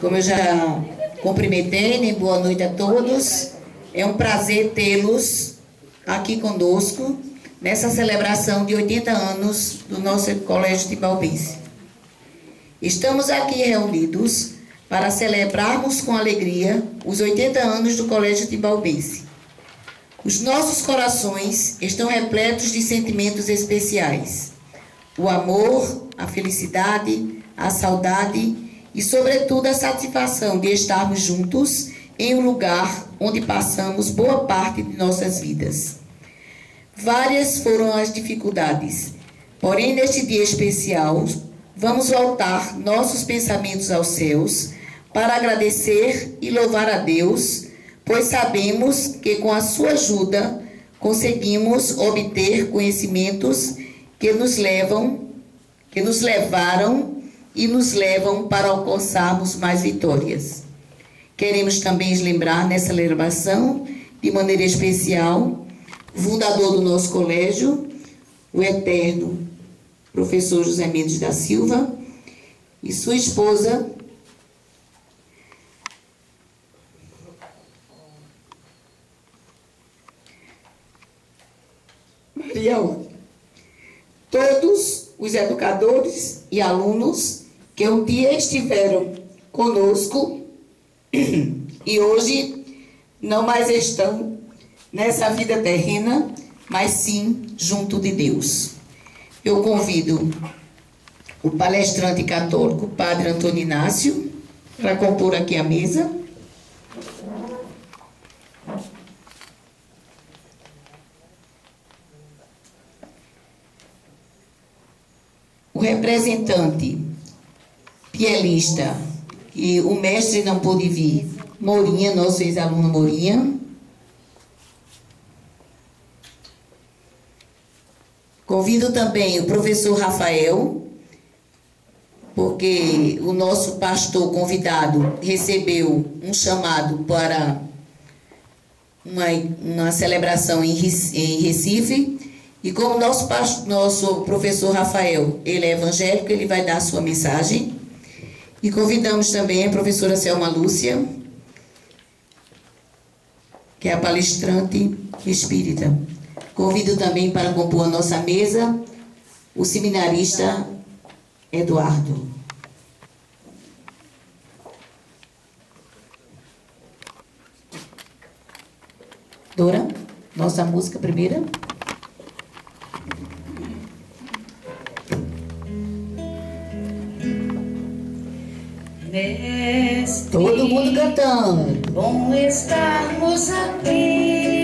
Como eu já cumprimentei, né? boa noite a todos. É um prazer tê-los aqui conosco nessa celebração de 80 anos do nosso Colégio de Balbice. Estamos aqui reunidos para celebrarmos com alegria os 80 anos do Colégio de Balbice. Os nossos corações estão repletos de sentimentos especiais. O amor, a felicidade, a saudade e, sobretudo, a satisfação de estarmos juntos em um lugar onde passamos boa parte de nossas vidas. Várias foram as dificuldades, porém, neste dia especial, vamos voltar nossos pensamentos aos céus para agradecer e louvar a Deus, pois sabemos que com a sua ajuda conseguimos obter conhecimentos que nos levam, que nos levaram e nos levam para alcançarmos mais vitórias. Queremos também lembrar nessa celebração, de maneira especial, o fundador do nosso colégio, o eterno professor José Mendes da Silva, e sua esposa, Maria Todos os educadores e alunos que um dia estiveram conosco e hoje não mais estão nessa vida terrena, mas sim junto de Deus. Eu convido o palestrante católico, Padre Antônio Inácio, para compor aqui a mesa. o representante pielista e o mestre não pôde vir, Mourinha, nosso ex-aluno Mourinha. Convido também o professor Rafael, porque o nosso pastor convidado recebeu um chamado para uma, uma celebração em Recife e como nosso, nosso professor Rafael, ele é evangélico, ele vai dar a sua mensagem. E convidamos também a professora Selma Lúcia, que é a palestrante espírita. Convido também para compor a nossa mesa o seminarista Eduardo. Dora, nossa música primeira. Mestre, Todo mundo cantando. Bom estarmos aqui,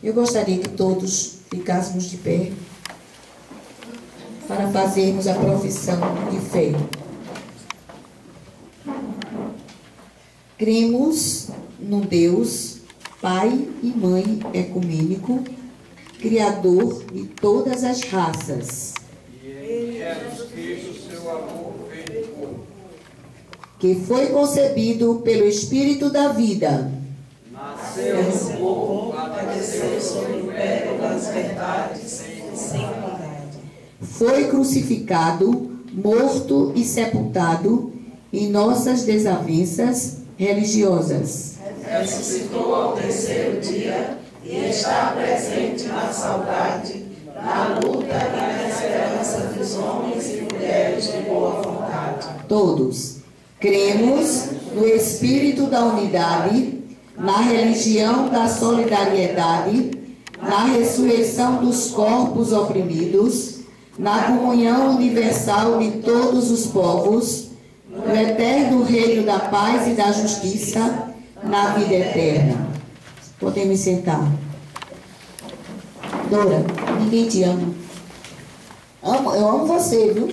Eu gostaria que todos ficássemos de pé para fazermos a profissão de fé. Cremos num Deus, Pai e Mãe ecumênico, Criador de todas as raças, que foi concebido pelo Espírito da vida, nasceu no corpo, padeceu sob o império das verdades, sem maldade. foi crucificado, morto e sepultado em nossas desavenças religiosas. ressuscitou ao terceiro dia e está presente na saudade, na luta e na esperança dos homens e mulheres de boa vontade. Todos cremos no Espírito da unidade, na religião da solidariedade, na ressurreição dos corpos oprimidos, na comunhão universal de todos os povos, no eterno reino da paz e da justiça, na vida eterna. Podemos sentar. Dora, ninguém te ama. Amo, eu amo você, viu?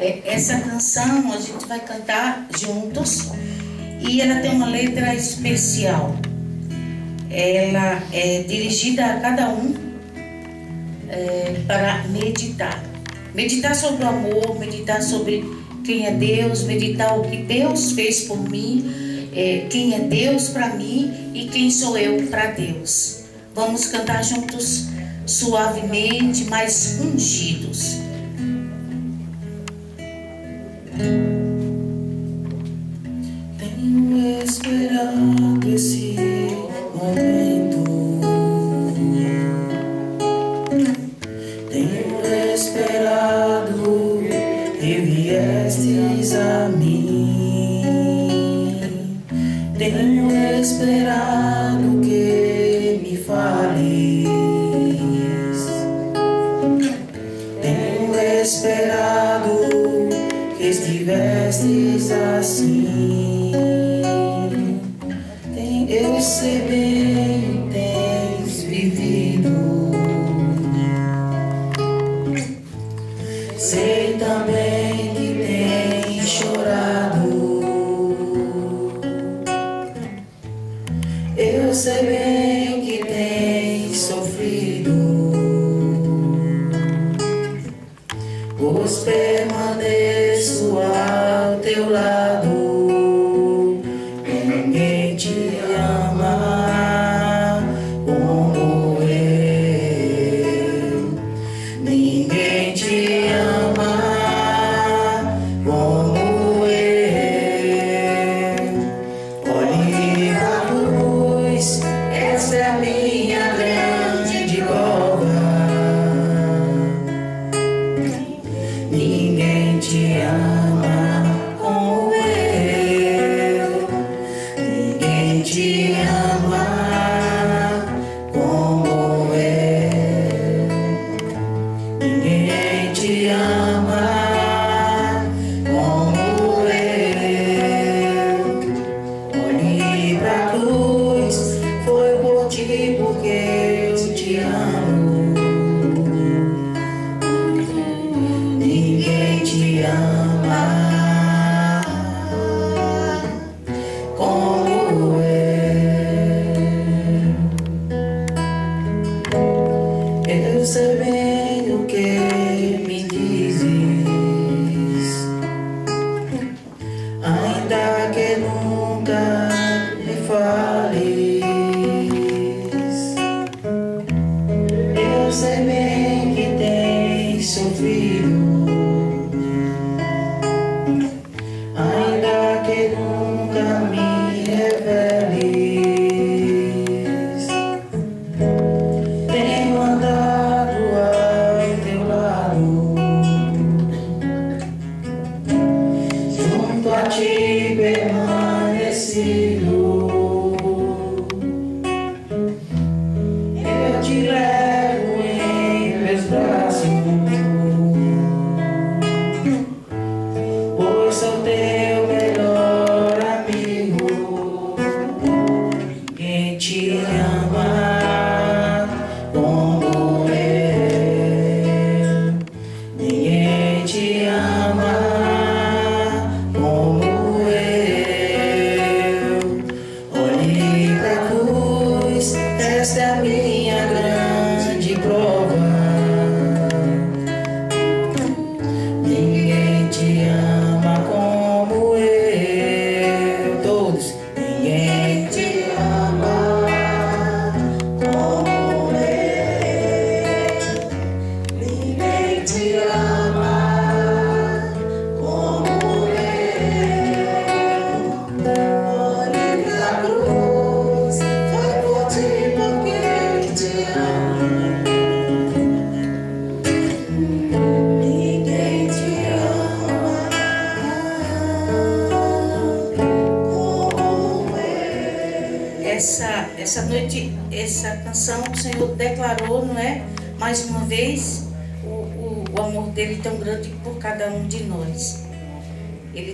É, Essa canção a gente vai cantar juntos e ela tem uma letra especial. Ela é dirigida a cada um é, para meditar. Meditar sobre o amor, meditar sobre quem é Deus, meditar o que Deus fez por mim, é, quem é Deus para mim e quem sou eu para Deus. Vamos cantar juntos suavemente, mas ungidos. Tenho esperado esse momento. Tenho esperado e viestes a mim. Tenho esperado que me fales. Tenho esperado que estivestes assim. Tem-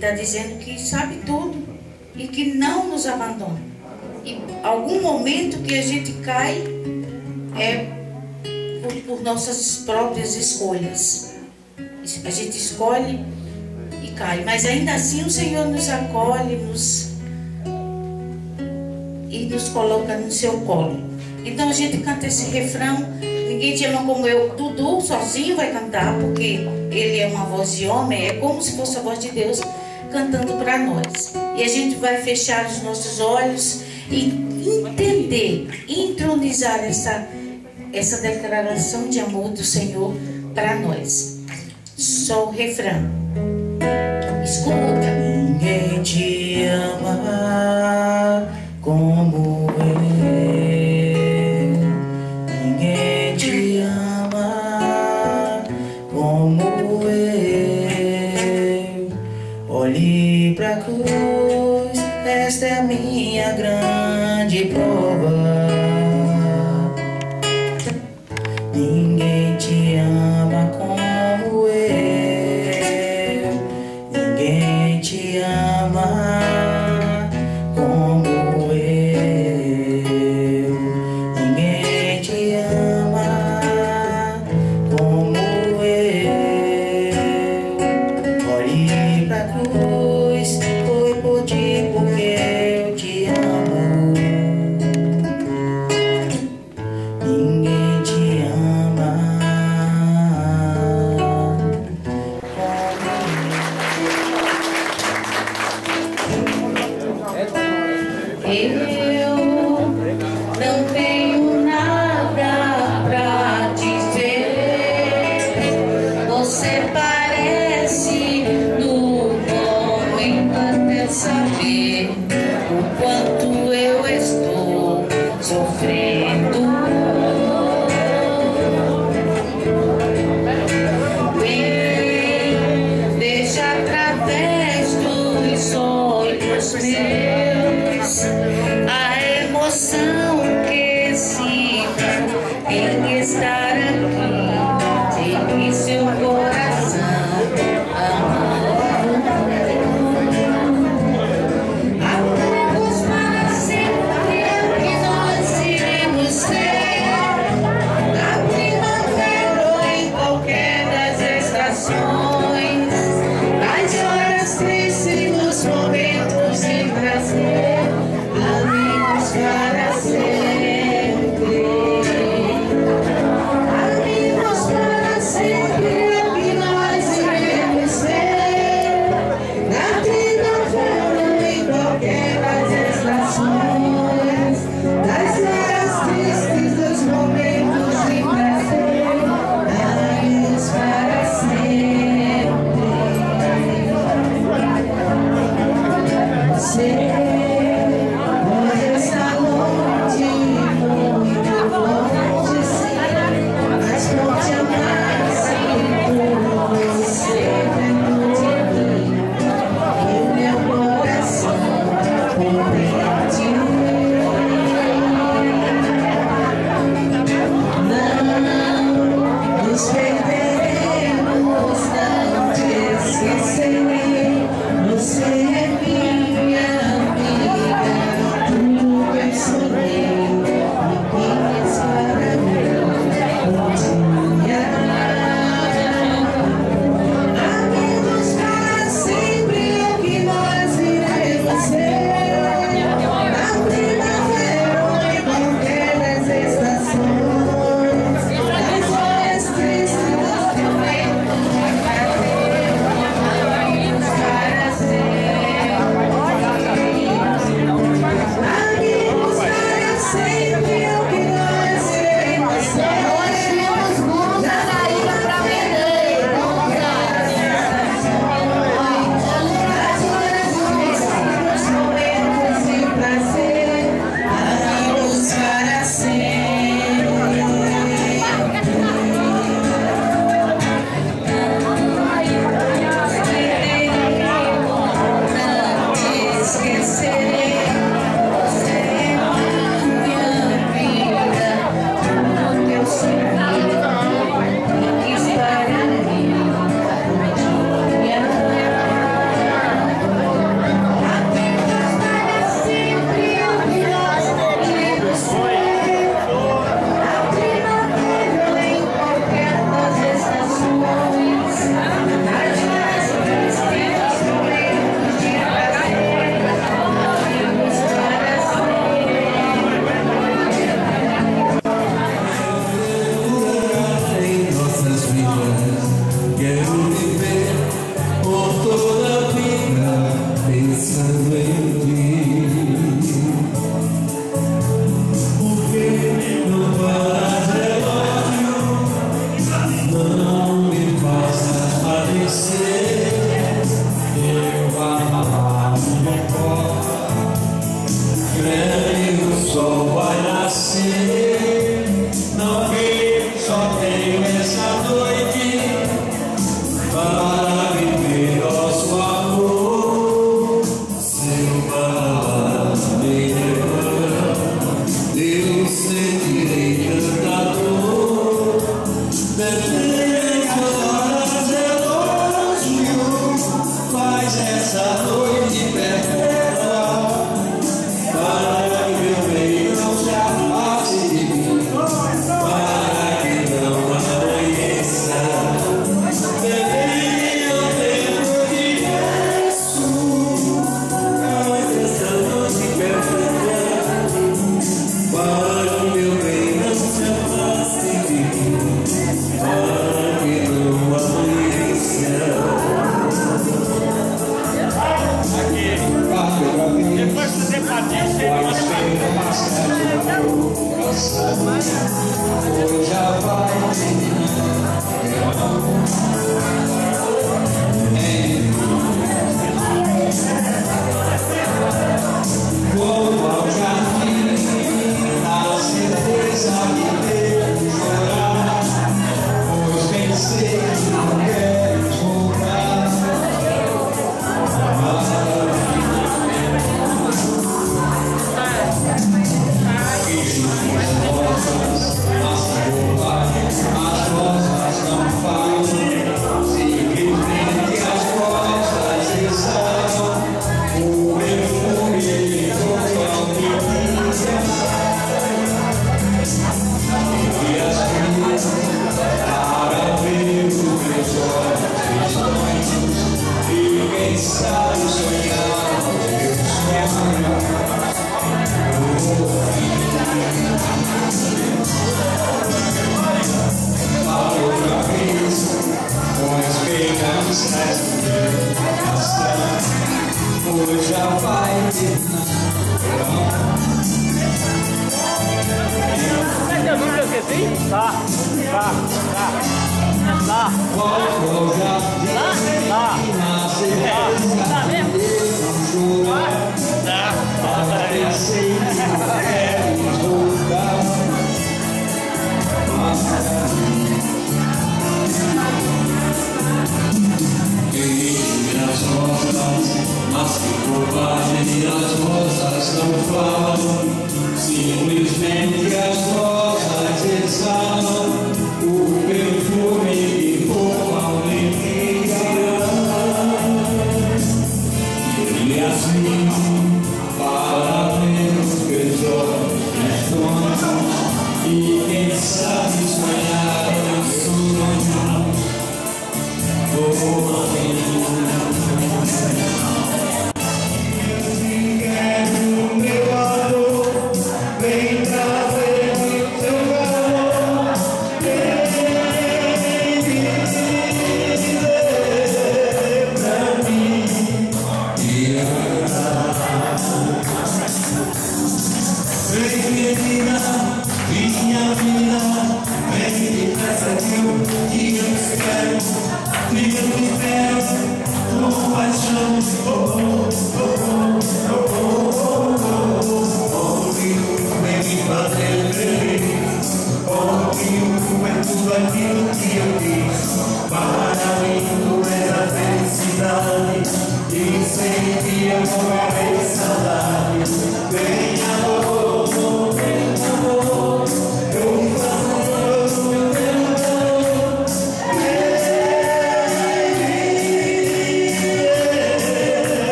está dizendo que sabe tudo e que não nos abandona. E algum momento que a gente cai é por, por nossas próprias escolhas. A gente escolhe e cai, mas ainda assim o Senhor nos acolhe, nos nos coloca no seu colo. Então a gente canta esse refrão. Ninguém te ama como eu. Dudu sozinho vai cantar, porque ele é uma voz de homem, é como se fosse a voz de Deus cantando para nós. E a gente vai fechar os nossos olhos e entender, entronizar essa, essa declaração de amor do Senhor para nós. Só o refrão. Escuta. Ninguém te ama como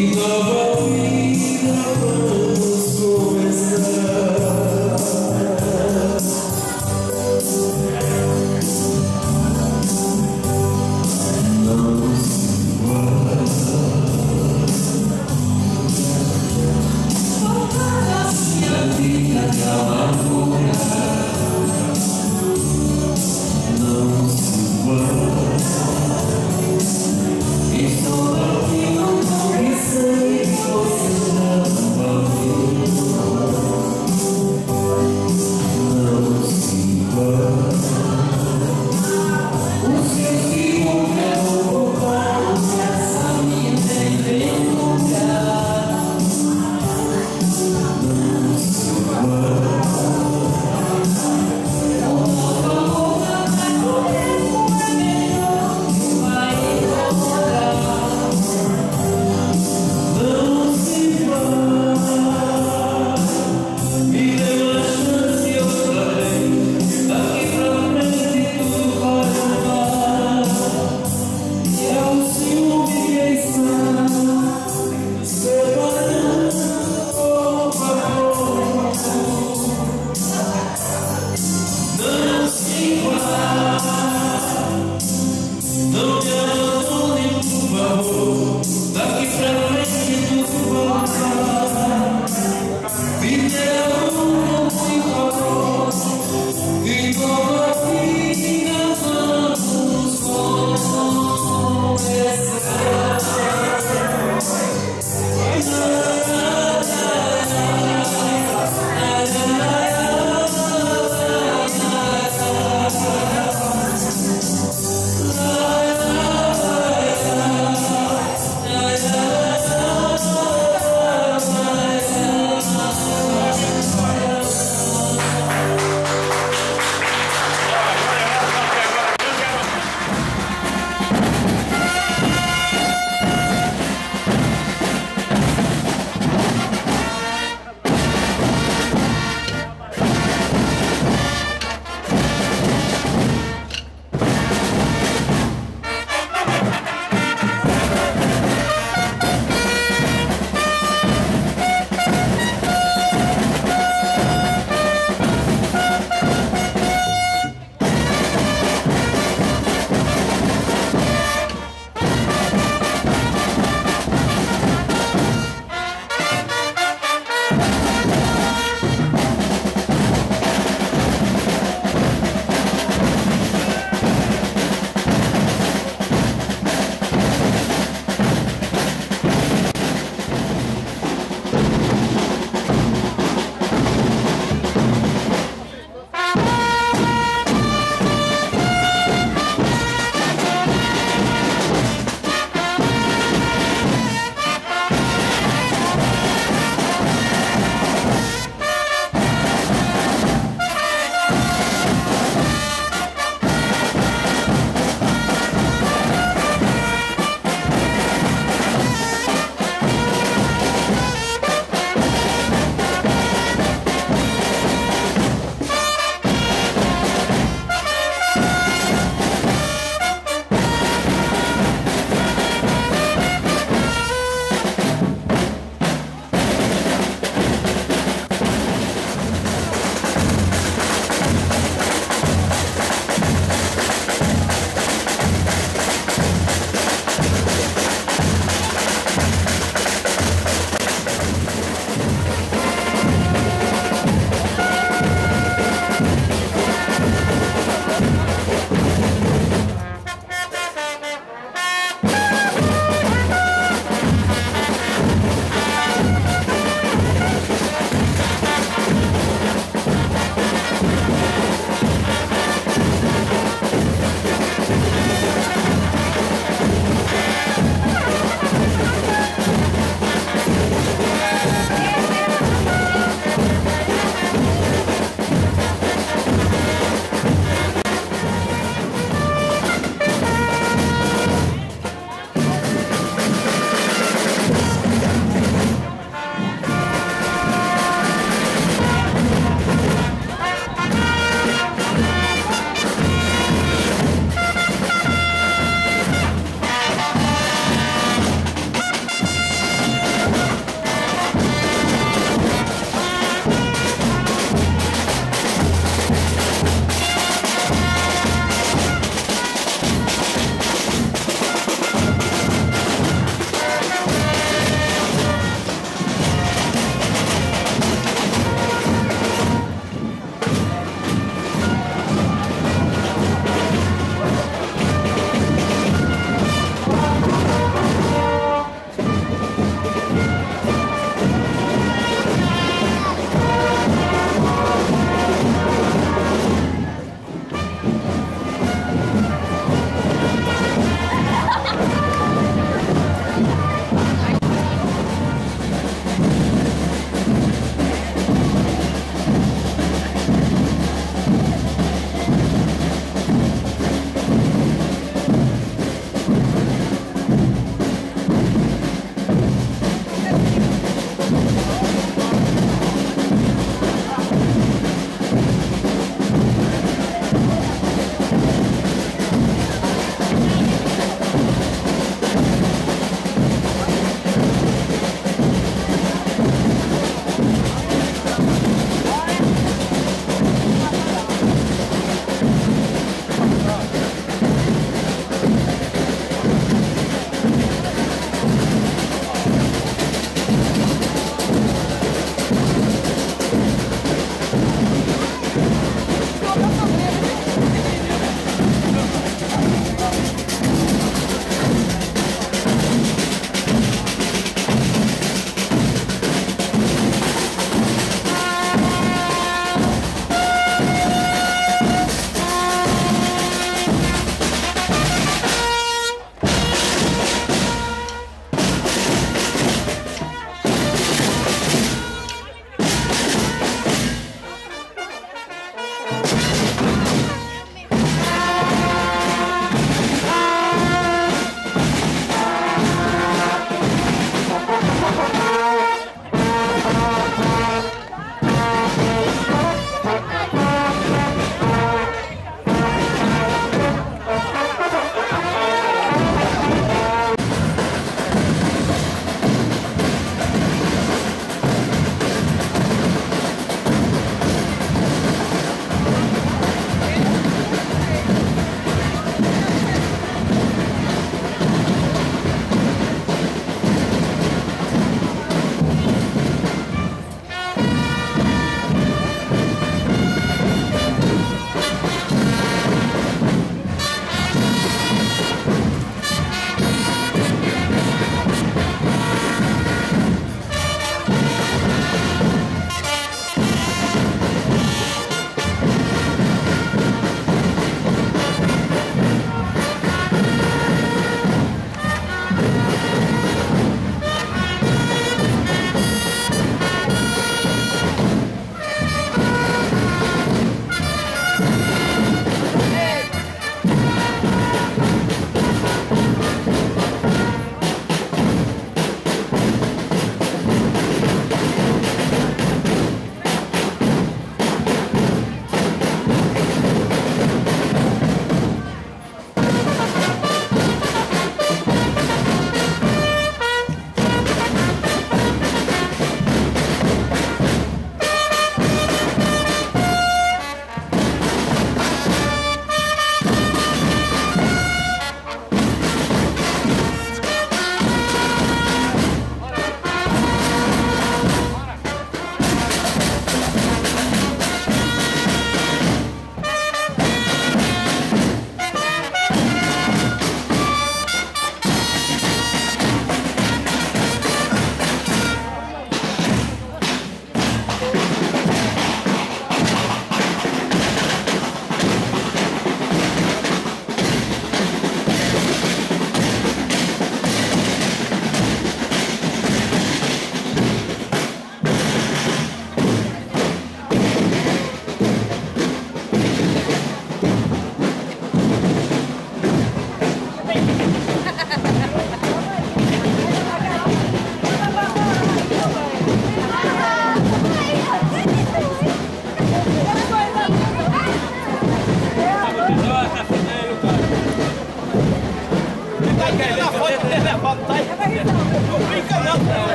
Viva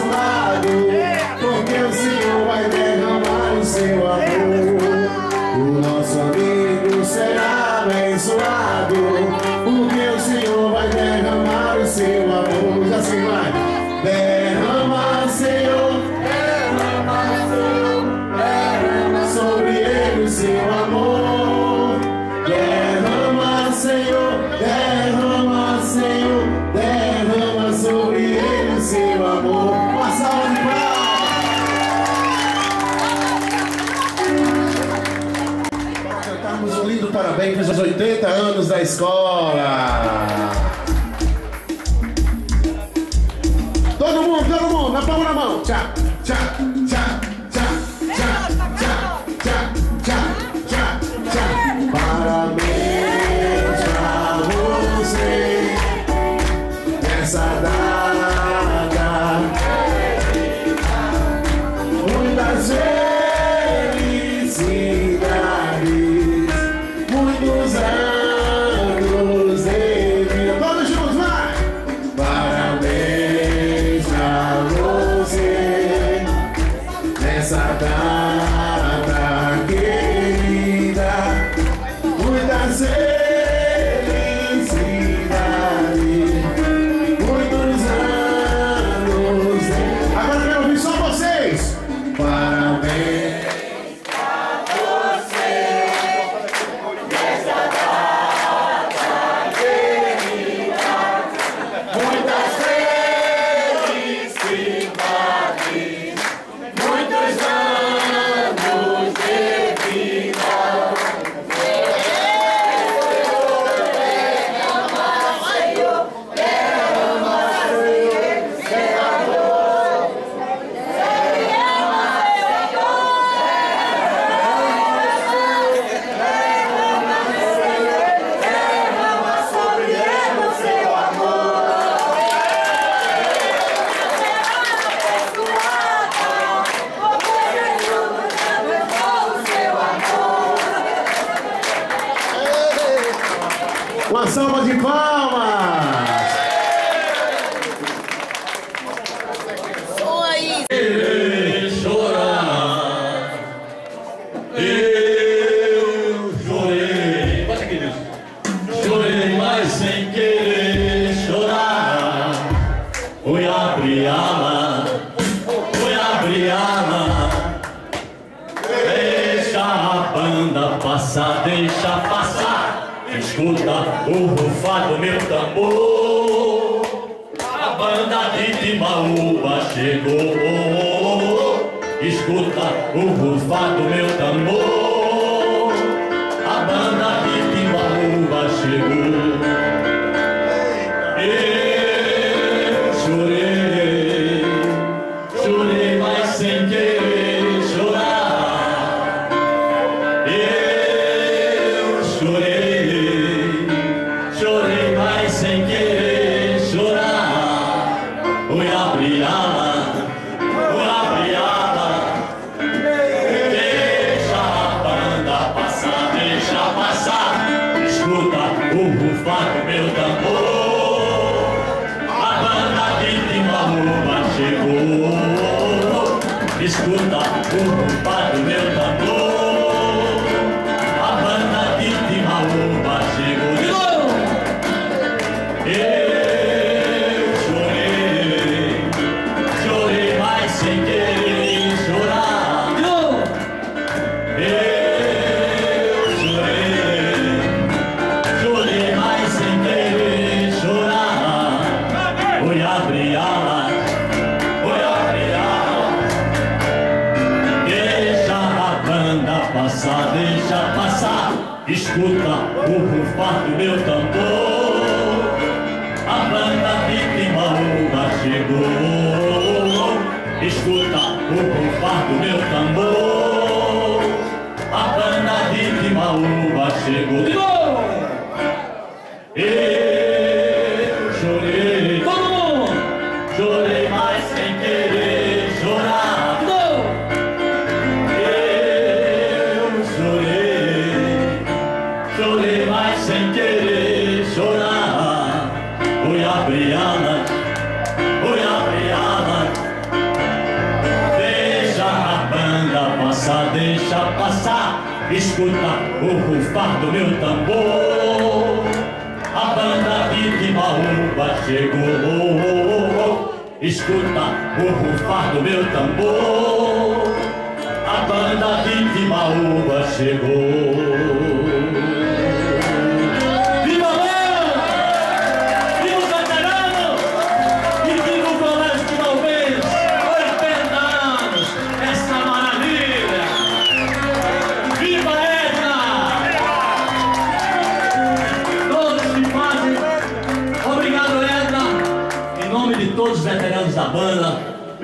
abençoado, porque o Senhor vai derramar o seu amor. O nosso amigo será abençoado. escola. Escuta o rufar do meu tambor. o bufar do meu tambor. A banda de o chegou de novo. E... escuta o rufar do meu tambor. A banda de Maúba chegou. Escuta o rufar do meu tambor. A banda de Maúba chegou.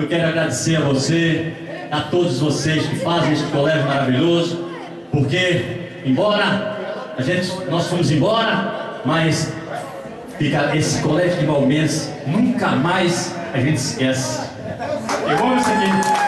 Eu quero agradecer a você, a todos vocês que fazem esse colégio maravilhoso, porque, embora a gente, nós fomos embora, mas fica esse colégio de Malmense, nunca mais a gente esquece. Eu amo isso aqui.